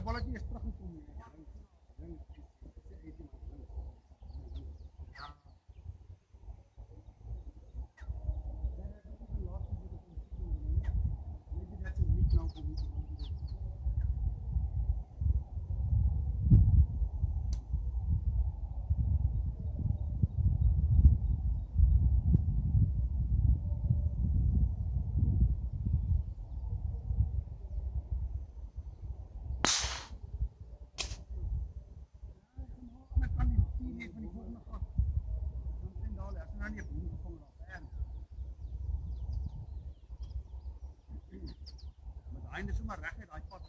bola de extra com 那你不用后脑袋了。Maar het einde is maar recht, dat pad